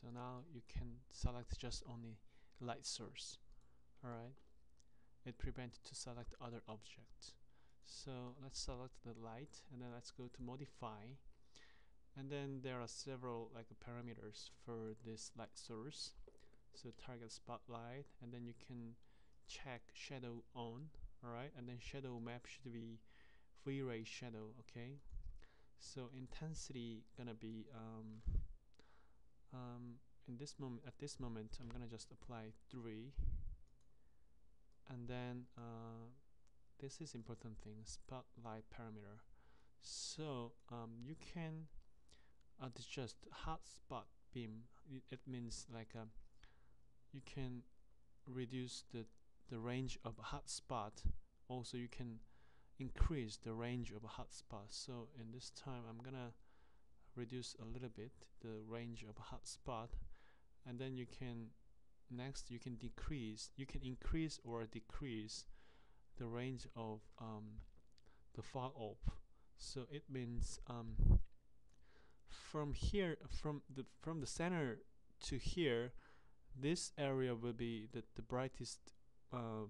so now you can select just only light source alright? It prevents to select other objects. So let's select the light and then let's go to modify. And then there are several like parameters for this light source. So target spotlight and then you can check shadow on alright? And then shadow map should be V-Ray shadow okay? So intensity gonna be um, um, in this moment at this moment I'm gonna just apply 3 and then uh, this is important thing spotlight parameter. So um, you can adjust hot spot beam. It, means like a, uh, you can reduce the the range of hot spot. Also you can increase the range of a hot spot. So in this time I'm gonna reduce a little bit the range of hot spot and then you can next you can decrease you can increase or decrease the range of um, the falloff so it means um, from here from the from the center to here this area will be the, the brightest uh,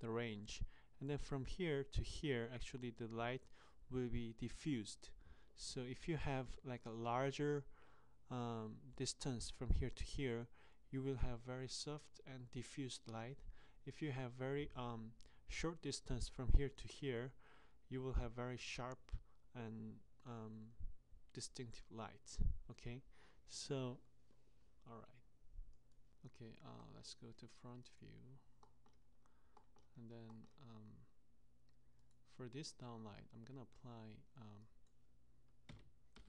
the range. And then from here to here actually the light will be diffused so if you have like a larger um, distance from here to here you will have very soft and diffused light. If you have very um, short distance from here to here you will have very sharp and um, distinctive light okay? So alright. Okay uh, let's go to front view. And then um, for this downlight I'm gonna apply um,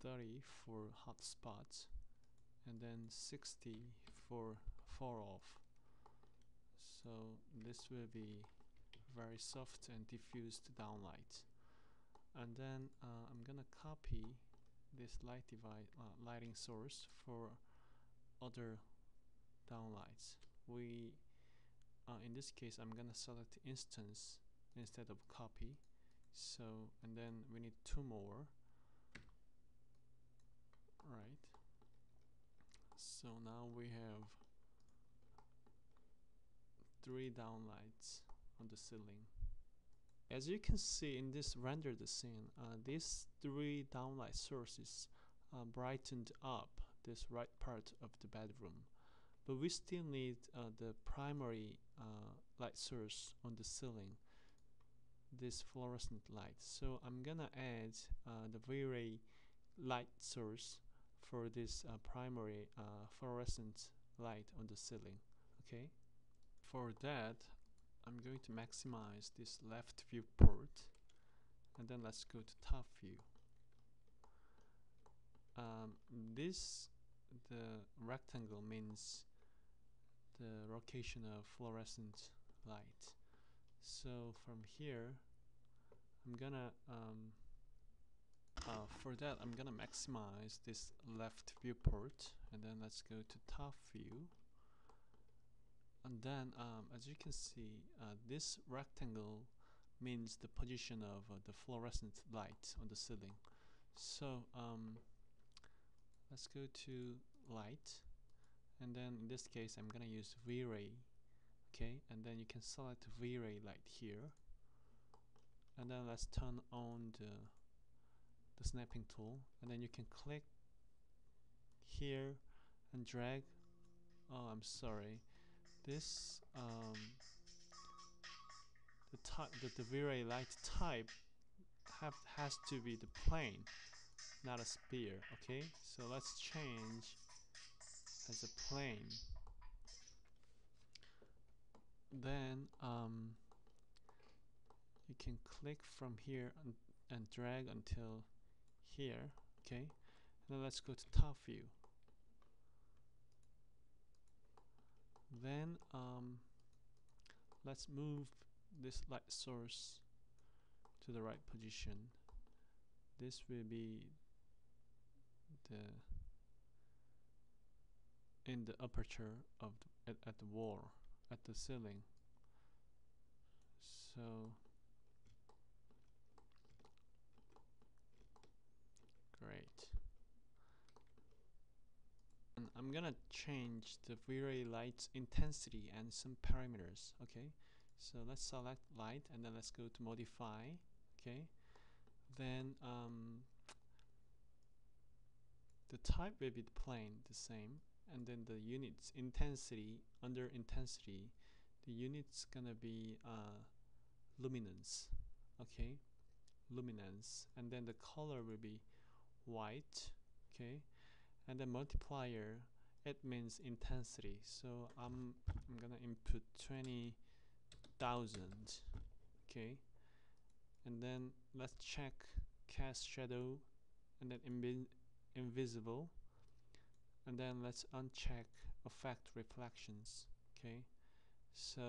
30 for hot spots and then 60 for falloff. So this will be very soft and diffused downlight. And then uh, I'm gonna copy this light device uh, lighting source for other downlights. We uh, in this case I'm gonna select instance instead of copy. So and then we need two more right so now we have three downlights on the ceiling. As you can see in this rendered scene uh, these three downlight sources uh, brightened up this right part of the bedroom. But we still need uh, the primary uh, light source on the ceiling this fluorescent light. So I'm gonna add uh, the V-ray light source for this uh, primary uh, fluorescent light on the ceiling okay? For that I'm going to maximize this left viewport and then let's go to top view. Um, this the rectangle means the location of fluorescent light. So from here I'm gonna um, uh, for that I'm gonna maximize this left viewport and then let's go to top view. And then um, as you can see uh, this rectangle means the position of uh, the fluorescent light on the ceiling. So um, let's go to light and then in this case I'm gonna use V-Ray okay? And then you can select V-Ray light here. And then let's turn on the the snapping tool and then you can click here and drag. Oh I'm sorry. This um, the type the, the V-Ray light type have has to be the plane not a sphere okay? So let's change as a plane. Then um, you can click from here and, and drag until here okay? Now let's go to top view. Then um, let's move this light source to the right position. This will be the in the aperture of the, at, at the wall at the ceiling. So great and I'm I'm gonna change the V-Ray light intensity and some parameters okay? So let's select light and then let's go to modify okay? Then um, the type will be the plane the same and then the units intensity under intensity the units gonna be uh, luminance okay? Luminance and then the color will be white okay? And the multiplier it means intensity. So I'm, I'm gonna input 20,000 okay? And then let's check cast shadow and then invi invisible. And then let's uncheck affect reflections okay? So